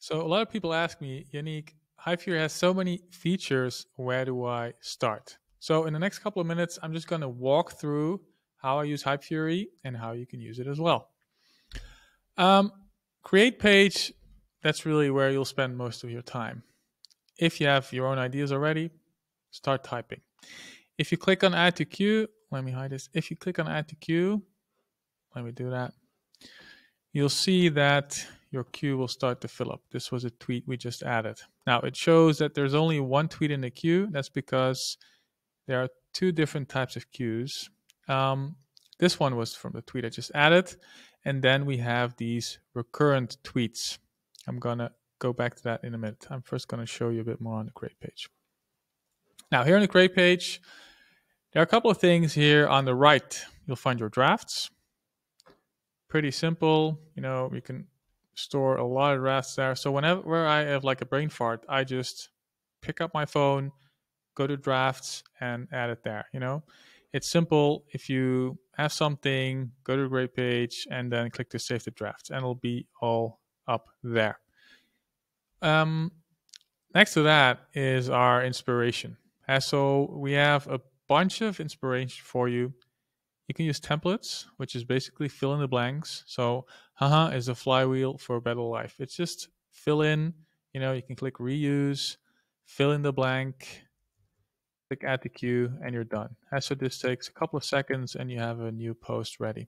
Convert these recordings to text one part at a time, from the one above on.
So a lot of people ask me, Yannick, HypeFury has so many features. Where do I start? So in the next couple of minutes, I'm just going to walk through how I use HypeFury and how you can use it as well. Um, create page, that's really where you'll spend most of your time. If you have your own ideas already, start typing. If you click on add to queue, let me hide this. If you click on add to queue, let me do that. You'll see that your queue will start to fill up. This was a tweet we just added. Now it shows that there's only one tweet in the queue. That's because there are two different types of queues. Um, this one was from the tweet I just added. And then we have these recurrent tweets. I'm going to go back to that in a minute. I'm first going to show you a bit more on the create page. Now here on the create page, there are a couple of things here on the right. You'll find your drafts. Pretty simple. You know, you can store a lot of drafts there. So whenever I have like a brain fart, I just pick up my phone, go to drafts and add it there, you know? It's simple. If you have something, go to the great page and then click to save the draft, and it'll be all up there. Um, next to that is our inspiration. And so we have a bunch of inspiration for you. You can use templates, which is basically fill in the blanks. So, haha is a flywheel for a better life. It's just fill in, you know, you can click reuse, fill in the blank, click add to queue, and you're done. So this takes a couple of seconds and you have a new post ready.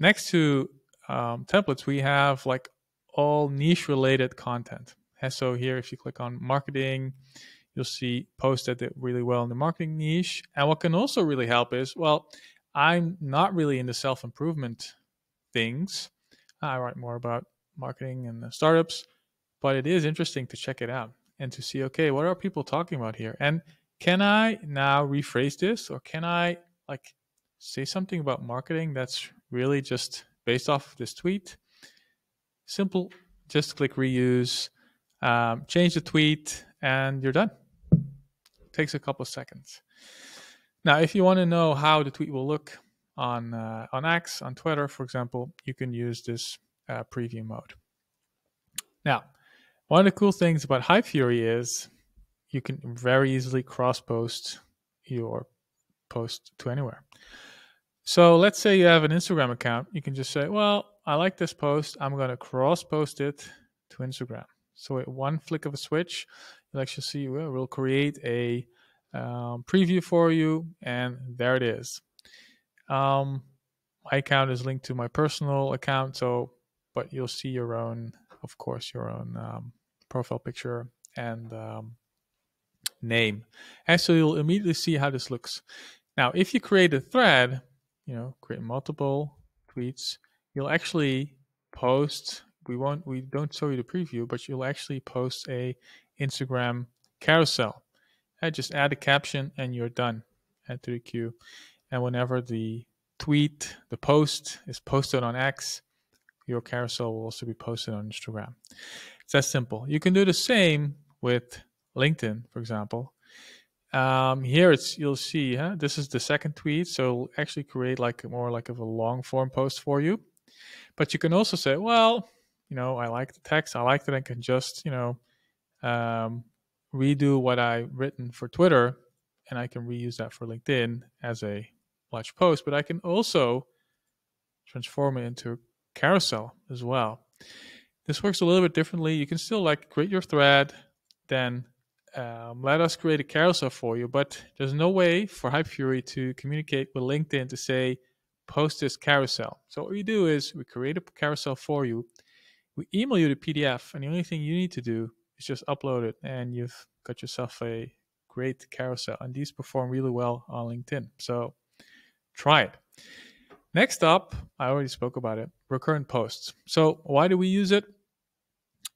Next to um, templates, we have like all niche related content. So here, if you click on marketing, you'll see posts that did really well in the marketing niche. And what can also really help is, well, I'm not really into self improvement things. I write more about marketing and startups, but it is interesting to check it out and to see, okay, what are people talking about here? And can I now rephrase this or can I like say something about marketing that's really just based off of this tweet? Simple, just click reuse, um, change the tweet, and you're done takes a couple of seconds. Now, if you want to know how the tweet will look on uh, on X, on Twitter, for example, you can use this uh, preview mode. Now, one of the cool things about HypeFury is you can very easily cross-post your post to anywhere. So let's say you have an Instagram account. You can just say, well, I like this post. I'm going to cross-post it to Instagram. So at one flick of a switch, you'll actually see we'll create a um, preview for you, and there it is. Um, my account is linked to my personal account, so but you'll see your own, of course, your own um, profile picture and um, name, and so you'll immediately see how this looks. Now, if you create a thread, you know, create multiple tweets, you'll actually post we won't we don't show you the preview, but you'll actually post a Instagram carousel. I just add a caption and you're done. Add to the queue. And whenever the tweet, the post is posted on X, your carousel will also be posted on Instagram. It's that simple. You can do the same with LinkedIn, for example. Um, here it's you'll see huh? this is the second tweet, so actually create like more like of a long form post for you. But you can also say, well, you know, I like the text. I like that I can just, you know, um, redo what I've written for Twitter, and I can reuse that for LinkedIn as a large post. But I can also transform it into a carousel as well. This works a little bit differently. You can still like create your thread, then um, let us create a carousel for you. But there's no way for HypeFury to communicate with LinkedIn to say post this carousel. So what we do is we create a carousel for you we email you the PDF, and the only thing you need to do is just upload it, and you've got yourself a great carousel. And these perform really well on LinkedIn. So try it. Next up, I already spoke about it recurrent posts. So why do we use it?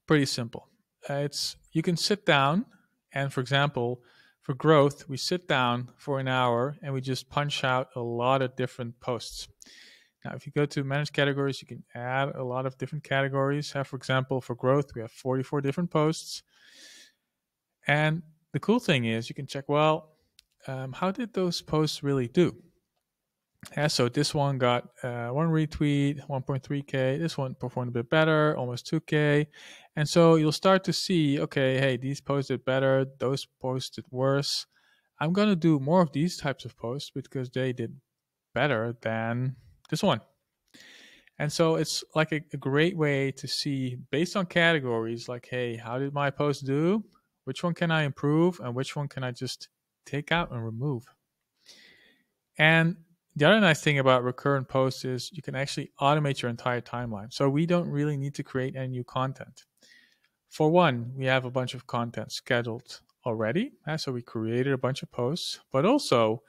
Pretty simple. Uh, it's you can sit down and, for example, for growth, we sit down for an hour and we just punch out a lot of different posts. Now, if you go to manage categories, you can add a lot of different categories. Have, for example, for growth, we have 44 different posts. And the cool thing is you can check, well, um, how did those posts really do? Yeah, so this one got uh, one retweet, 1.3k. This one performed a bit better, almost 2k. And so you'll start to see, okay, hey, these posted better, those posted worse. I'm going to do more of these types of posts because they did better than this one. And so it's like a, a great way to see based on categories, like, hey, how did my post do? Which one can I improve? And which one can I just take out and remove? And the other nice thing about recurrent posts is you can actually automate your entire timeline. So we don't really need to create any new content. For one, we have a bunch of content scheduled already. So we created a bunch of posts, but also,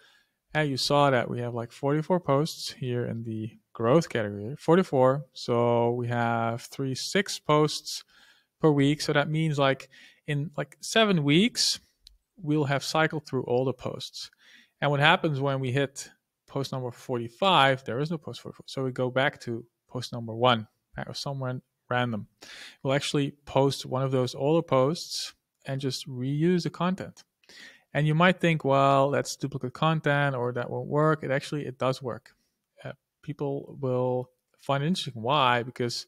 as you saw that we have like 44 posts here in the growth category, 44. So we have three, six posts per week. So that means like in like seven weeks, we'll have cycled through all the posts. And what happens when we hit post number 45, there is no post 44. So we go back to post number one or somewhere random. We'll actually post one of those older posts and just reuse the content. And you might think, well, that's duplicate content or that won't work. It actually, it does work. Uh, people will find it interesting. Why? Because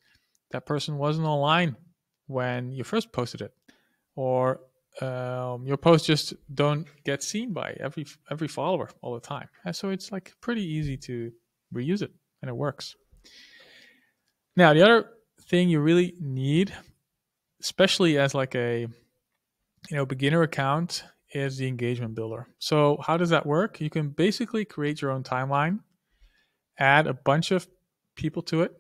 that person wasn't online when you first posted it or um, your posts just don't get seen by every every follower all the time. And so it's like pretty easy to reuse it, and it works. Now the other thing you really need, especially as like a you know beginner account, is the engagement builder. So how does that work? You can basically create your own timeline, add a bunch of people to it,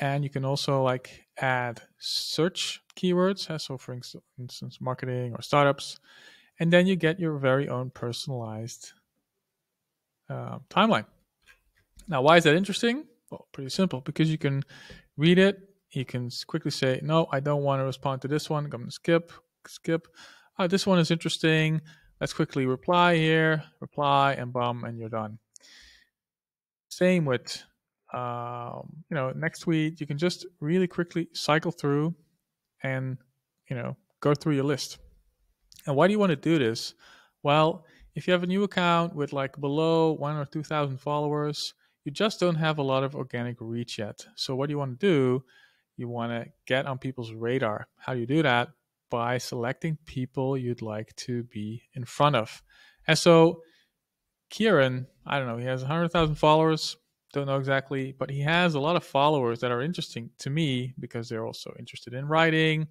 and you can also like add search keywords so for instance marketing or startups and then you get your very own personalized uh, timeline now why is that interesting well pretty simple because you can read it you can quickly say no i don't want to respond to this one i'm going to skip skip oh, this one is interesting let's quickly reply here reply and bum and you're done same with um, you know, next tweet, you can just really quickly cycle through and, you know, go through your list. And why do you want to do this? Well, if you have a new account with like below one or 2,000 followers, you just don't have a lot of organic reach yet. So, what do you want to do? You want to get on people's radar. How do you do that? By selecting people you'd like to be in front of. And so, Kieran, I don't know, he has 100,000 followers don't know exactly, but he has a lot of followers that are interesting to me because they're also interested in writing.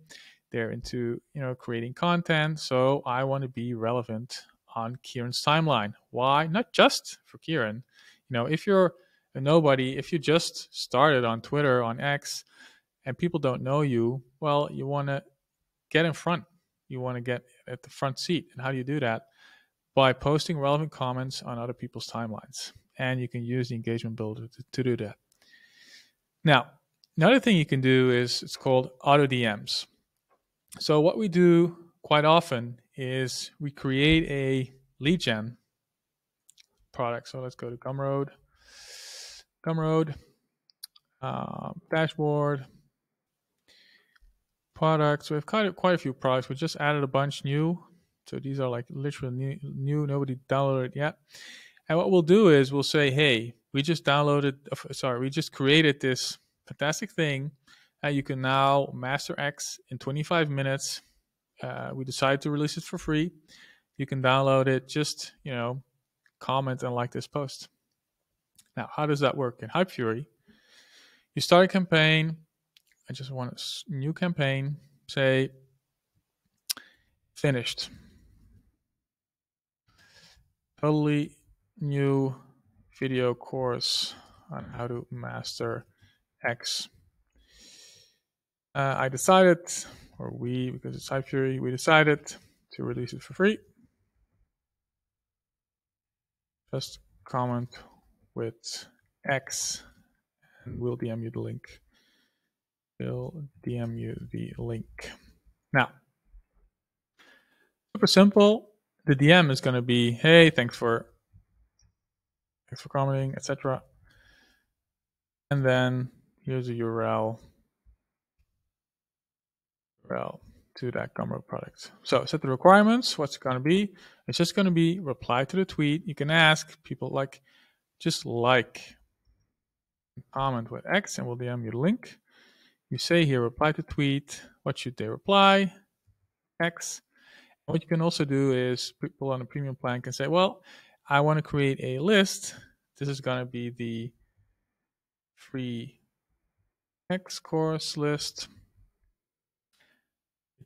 They're into, you know, creating content. So I want to be relevant on Kieran's timeline. Why? Not just for Kieran. You know, if you're a nobody, if you just started on Twitter, on X, and people don't know you, well, you want to get in front. You want to get at the front seat. And how do you do that? By posting relevant comments on other people's timelines and you can use the engagement builder to, to do that. Now, another thing you can do is it's called auto DMs. So what we do quite often is we create a lead gen product. So let's go to Gumroad, Gumroad, um, dashboard, products. We have quite a, quite a few products. We just added a bunch new. So these are like literally new, new nobody downloaded yet. And what we'll do is we'll say, hey, we just downloaded, uh, sorry, we just created this fantastic thing. Uh, you can now master X in 25 minutes. Uh, we decided to release it for free. You can download it. Just you know, comment and like this post. Now, how does that work in Hypefury? You start a campaign. I just want a new campaign. Say finished. Totally new video course on how to master X. Uh, I decided, or we, because it's Hypefury, we decided to release it for free. Just comment with X and we'll DM you the link. We'll DM you the link. Now, super simple. The DM is going to be, hey, thanks for Thanks for commenting, etc. And then here's a URL, URL to that Gumroad product. So set the requirements. What's it going to be? It's just going to be reply to the tweet. You can ask people like, just like, comment with X, and we'll DM you the link. You say here, reply to tweet. What should they reply? X. What you can also do is people on a premium plan can say, well, I want to create a list. This is going to be the free X course list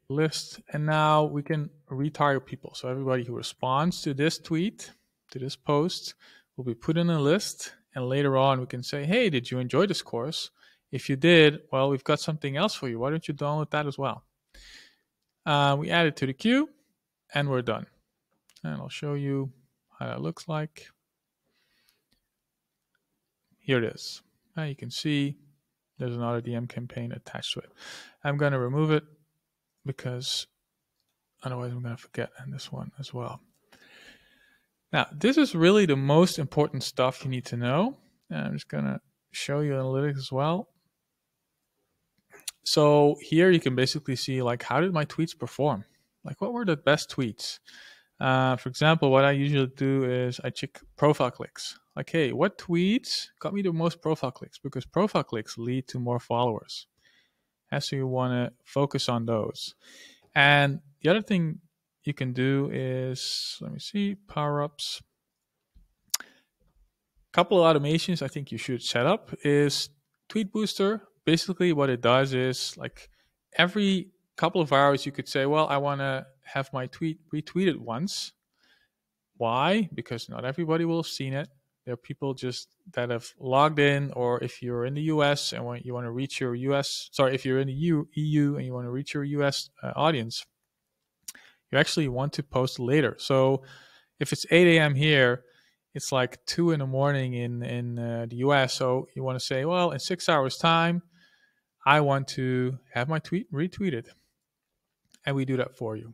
list and now we can retarget people so everybody who responds to this tweet to this post will be put in a list and later on we can say hey did you enjoy this course if you did well we've got something else for you why don't you download that as well uh, we add it to the queue and we're done and i'll show you how that looks like here it is now you can see there's another dm campaign attached to it i'm going to remove it because otherwise I'm going to forget in this one as well. Now, this is really the most important stuff you need to know. And I'm just going to show you analytics as well. So here you can basically see like how did my tweets perform? Like what were the best tweets? Uh, for example, what I usually do is I check profile clicks. Like, hey, what tweets got me the most profile clicks? Because profile clicks lead to more followers. And so you want to focus on those. And the other thing you can do is, let me see, power ups. A couple of automations I think you should set up is Tweet Booster. Basically, what it does is like every couple of hours, you could say, well, I want to have my tweet retweeted once. Why? Because not everybody will have seen it. There are people just that have logged in, or if you're in the US and you want to reach your US, sorry, if you're in the EU, EU and you want to reach your US uh, audience, you actually want to post later. So if it's 8 a.m. here, it's like 2 in the morning in, in uh, the US. So you want to say, well, in six hours' time, I want to have my tweet retweeted. And we do that for you.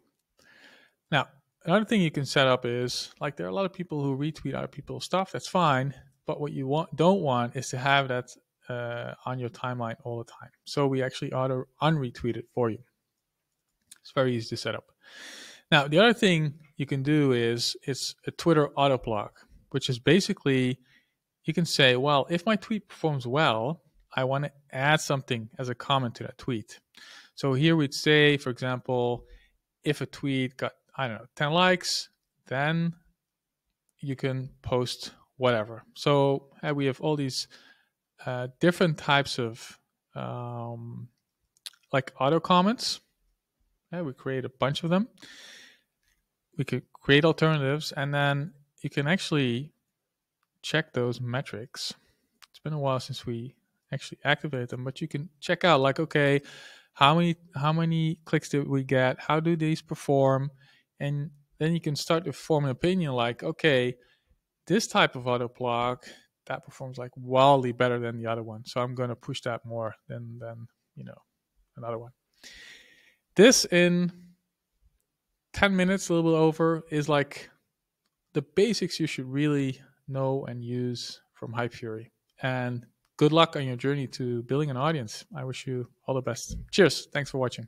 Now, Another thing you can set up is like there are a lot of people who retweet other people's stuff. That's fine, but what you want don't want is to have that uh, on your timeline all the time. So we actually auto unretweet it for you. It's very easy to set up. Now the other thing you can do is it's a Twitter auto plug, which is basically you can say, well, if my tweet performs well, I want to add something as a comment to that tweet. So here we'd say, for example, if a tweet got I don't know, 10 likes, then you can post whatever. So uh, we have all these uh, different types of um, like auto comments. Yeah, we create a bunch of them. We could create alternatives and then you can actually check those metrics. It's been a while since we actually activate them, but you can check out like, okay, how many how many clicks did we get? How do these perform? and then you can start to form an opinion like okay this type of auto plug that performs like wildly better than the other one so i'm going to push that more than than you know another one this in 10 minutes a little bit over is like the basics you should really know and use from Hypefury and good luck on your journey to building an audience. I wish you all the best. Cheers. Thanks for watching